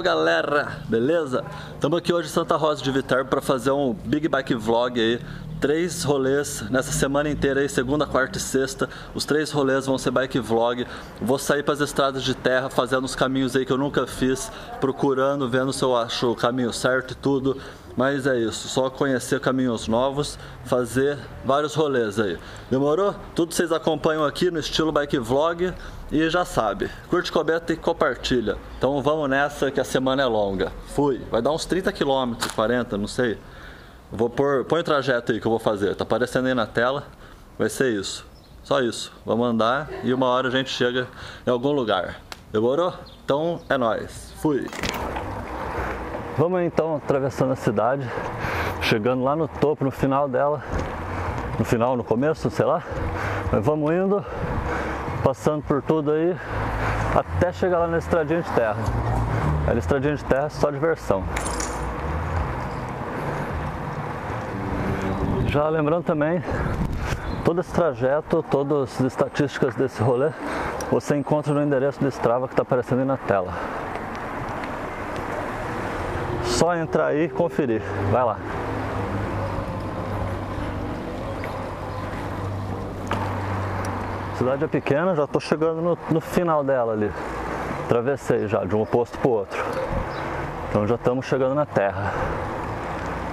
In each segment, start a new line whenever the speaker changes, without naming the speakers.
salve galera, beleza? Estamos aqui hoje em Santa Rosa de Viterbo para fazer um Big Bike Vlog aí. Três rolês nessa semana inteira aí, segunda, quarta e sexta. Os três rolês vão ser bike vlog. Vou sair para as estradas de terra, fazendo os caminhos aí que eu nunca fiz Procurando, vendo se eu acho o caminho certo e tudo mas é isso, só conhecer caminhos novos, fazer vários rolês aí. Demorou? Tudo vocês acompanham aqui no estilo bike vlog e já sabe, curte, comenta e compartilha. Então vamos nessa que a semana é longa. Fui, vai dar uns 30 km, 40, não sei. Vou pôr, põe o trajeto aí que eu vou fazer, tá aparecendo aí na tela, vai ser isso. Só isso, vamos andar e uma hora a gente chega em algum lugar. Demorou? Então é nóis. Fui! Vamos então atravessando a cidade, chegando lá no topo, no final dela, no final, no começo, sei lá, mas vamos indo, passando por tudo aí, até chegar lá na estradinha de terra. A estradinha de terra é só diversão. Já lembrando também, todo esse trajeto, todas as estatísticas desse rolê, você encontra no endereço do Strava que está aparecendo aí na tela. Só entrar aí e conferir. Vai lá. A cidade é pequena, já estou chegando no, no, final dela ali. Atravessei já de um posto para o outro. Então já estamos chegando na terra.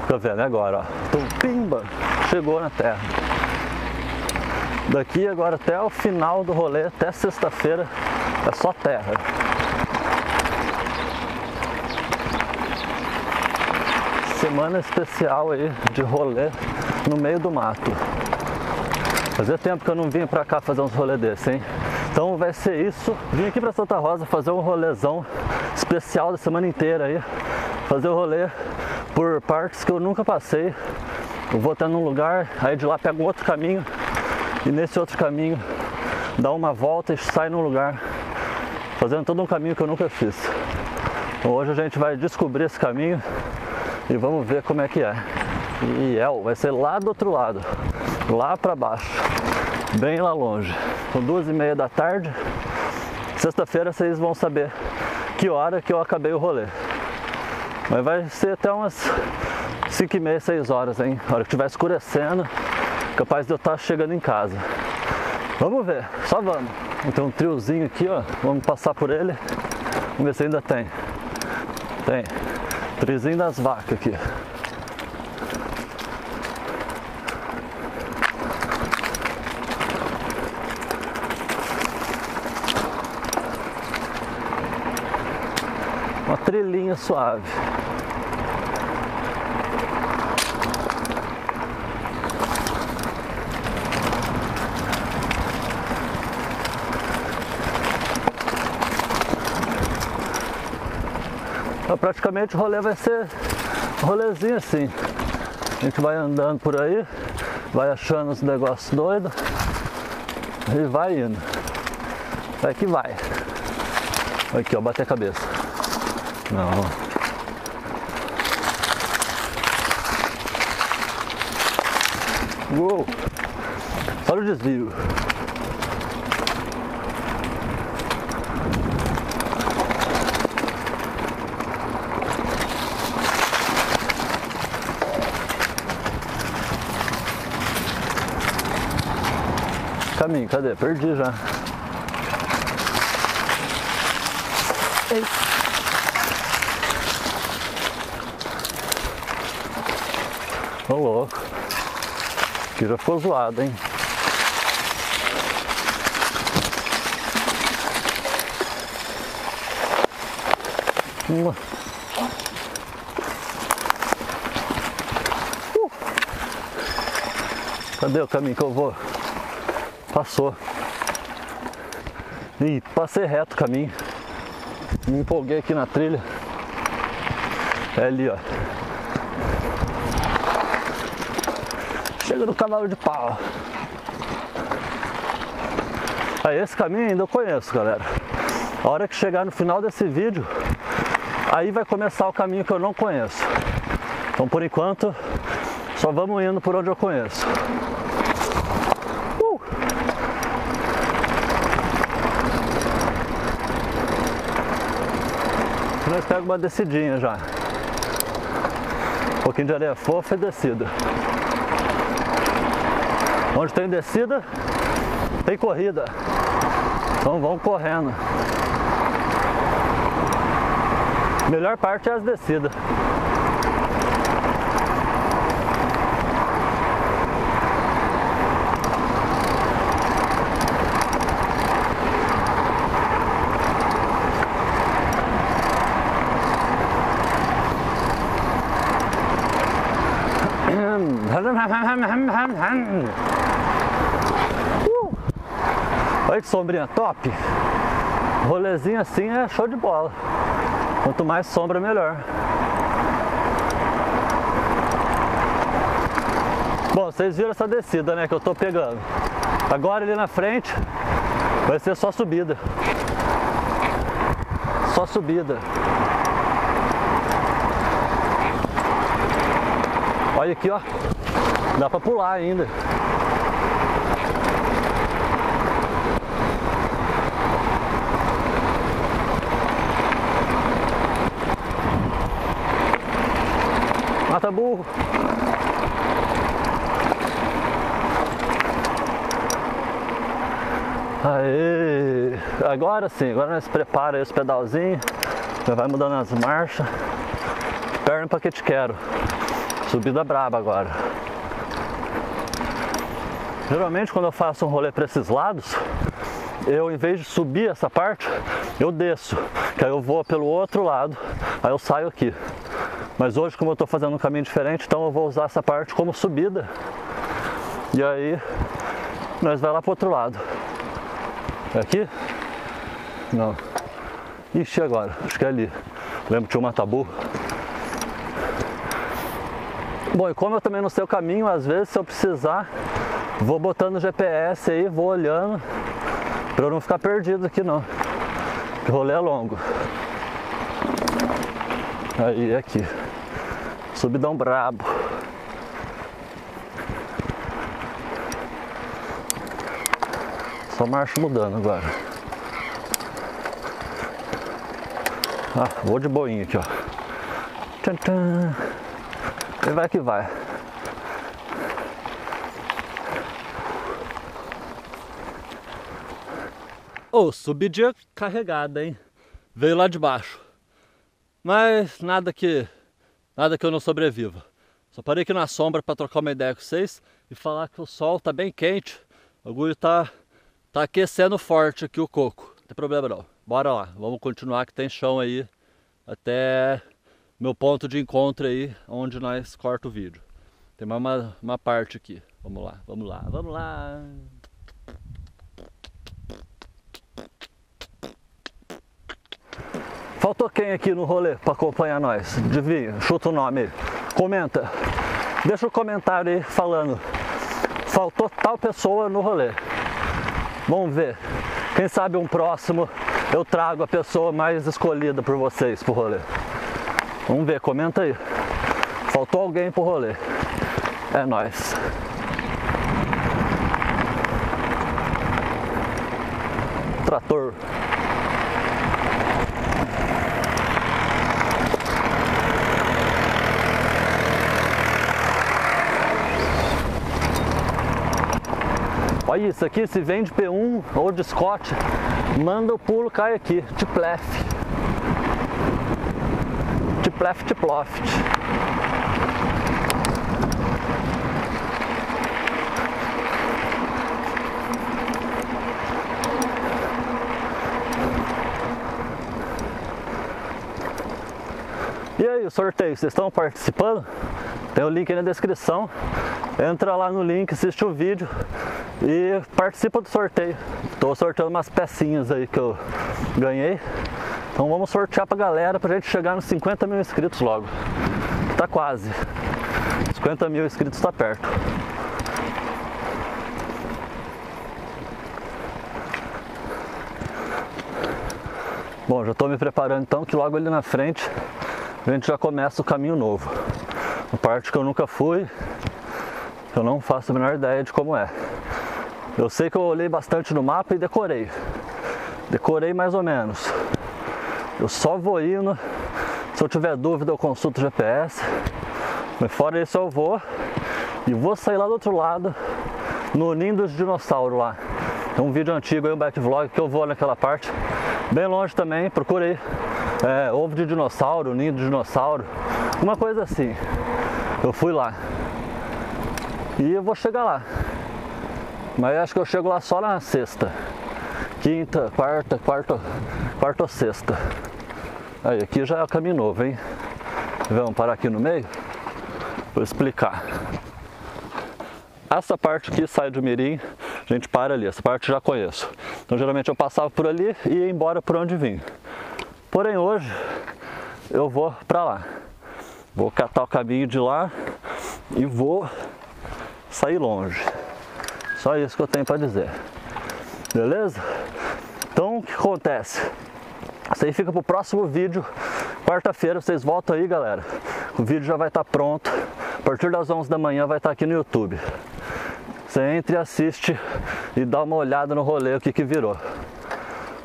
Fica vendo agora, ó. Então, pimba! Chegou na terra. Daqui agora até o final do rolê, até sexta-feira, é só terra. Semana especial aí de rolê no meio do mato. Fazia tempo que eu não vinha pra cá fazer uns rolê desse, hein? Então vai ser isso. Vim aqui pra Santa Rosa fazer um rolezão especial da semana inteira aí. Fazer o rolê por parques que eu nunca passei. Eu vou até num lugar, aí de lá pego outro caminho e nesse outro caminho dá uma volta e sai num lugar, fazendo todo um caminho que eu nunca fiz. Então hoje a gente vai descobrir esse caminho e vamos ver como é que é. E é, vai ser lá do outro lado, lá para baixo, bem lá longe. São duas e meia da tarde. Sexta-feira vocês vão saber que hora que eu acabei o rolê. Mas vai ser até umas 5 e meia, 6 horas, hein? A hora que estiver escurecendo, capaz de eu estar chegando em casa. Vamos ver, só vamos. Tem um triozinho aqui, ó. Vamos passar por ele. Vamos ver se ainda tem. Tem. Trezinho das vacas aqui. Uma trilhinha suave. Então, praticamente o rolê vai ser rolezinho assim. A gente vai andando por aí, vai achando os negócios doidos e vai indo. Vai que vai. Aqui ó, bater a cabeça. Não. Uou! Olha o desvio. Caminho, cadê? Perdi já. Ei. Ô louco. Aqui já ficou zoado, hein? Uma. Uh. Cadê o caminho que eu vou? Passou. E passei reto o caminho. Me empolguei aqui na trilha. É ali, ó. Chega no cavalo de pau. Aí esse caminho ainda eu conheço, galera. A hora que chegar no final desse vídeo, aí vai começar o caminho que eu não conheço. Então por enquanto, só vamos indo por onde eu conheço. Pega uma descidinha já. Um pouquinho de areia fofa e descida. Onde tem descida, tem corrida. Então vão correndo. Melhor parte é as descidas. Olha que sombrinha top! Rolezinho assim é show de bola. Quanto mais sombra, melhor. Bom, vocês viram essa descida, né, que eu tô pegando. Agora ali na frente vai ser só subida. Só subida. Olha aqui, ó. Dá pra pular ainda. Mata burro. Aê! Agora sim, agora nós prepara os pedalzinhos, vai mudando as marchas. Perna pra que te quero. Subida braba agora. Geralmente quando eu faço um rolê para esses lados, eu em vez de subir essa parte, eu desço, que aí eu vou pelo outro lado, aí eu saio aqui. Mas hoje, como eu estou fazendo um caminho diferente, então eu vou usar essa parte como subida. E aí, nós vai lá pro outro lado. É aqui? Não. Ixi, agora? Acho que é ali. Lembro que tinha um matabu. Bom, e como eu também não sei o caminho, às vezes se eu precisar, vou botando o GPS aí, vou olhando, para eu não ficar perdido aqui não. O rolê é longo. Aí, aqui. Subidão brabo. Só marcha mudando agora. Ah, vou de boinha aqui, ó. Tchan, tchan. E vai que vai. Ô, oh, subidinha carregada, hein? Veio lá de baixo. Mas nada que Nada que eu não sobreviva. Só parei aqui na sombra para trocar uma ideia com vocês e falar que o sol tá bem quente. O orgulho tá, tá aquecendo forte aqui o coco. Não tem problema não. Bora lá, vamos continuar que tem chão aí até meu ponto de encontro aí, onde nós corta o vídeo. Tem mais uma, uma parte aqui. Vamos lá, vamos lá, vamos lá. Faltou quem aqui no rolê para acompanhar nós? Adivinha? Chuta o nome aí. Comenta. Deixa o um comentário aí falando. Faltou tal pessoa no rolê. Vamos ver. Quem sabe um próximo eu trago a pessoa mais escolhida por vocês pro rolê. Vamos ver, comenta aí. Faltou alguém pro rolê. É nós. Trator. Olha isso aqui, se vem de P1 ou de Scott, manda o pulo, cai aqui, Tiplef. Tiplef, Tiploft. E aí, o sorteio, vocês estão participando? Tem o link aí na descrição. Entra lá no link, assiste o vídeo e participa do sorteio. Estou sorteando umas pecinhas aí que eu ganhei. Então vamos sortear pra galera pra gente chegar nos 50 mil inscritos logo. Tá quase. 50 mil inscritos tá perto. Bom, já estou me preparando então que logo ali na frente a gente já começa o caminho novo. A parte que eu nunca fui, eu não faço a menor ideia de como é. Eu sei que eu olhei bastante no mapa e decorei. Decorei mais ou menos. Eu só vou indo Se eu tiver dúvida, eu consulto o GPS. Mas fora isso, eu vou e vou sair lá do outro lado, no ninho dos dinossauros lá. Tem um vídeo antigo aí, um backvlog, que eu vou naquela parte. Bem longe também, procurei. É, ovo de dinossauro, ninho de dinossauro, uma coisa assim. Eu fui lá. E eu vou chegar lá. Mas acho que eu chego lá só na sexta. Quinta, quarta, quarta, quarta ou sexta. Aí, aqui já é o caminho novo, hein? Vamos parar aqui no meio? Vou explicar. Essa parte aqui sai do Mirim, a gente para ali, essa parte já conheço. Então geralmente eu passava por ali e ia embora por onde vim. Porém hoje eu vou para lá. Vou catar o caminho de lá e vou sair longe. Só isso que eu tenho para dizer. Beleza? Então o que acontece? Isso aí fica pro próximo vídeo. Quarta-feira vocês voltam aí, galera. O vídeo já vai estar tá pronto. A partir das 11 da manhã vai estar tá aqui no YouTube. Você entra e assiste e dá uma olhada no rolê, o que que virou.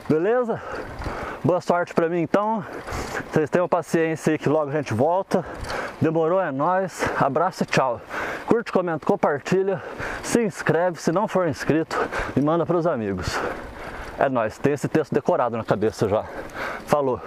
Beleza? Boa sorte pra mim então. Vocês tenham paciência aí que logo a gente volta. Demorou, é nóis. Abraço e tchau. Curte, comenta, compartilha. Se inscreve se não for inscrito e manda pros amigos. É nóis, tem esse texto decorado na cabeça já. Falou!